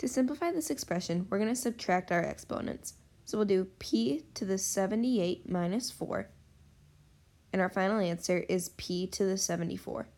To simplify this expression, we're going to subtract our exponents. So we'll do p to the 78 minus 4, and our final answer is p to the 74.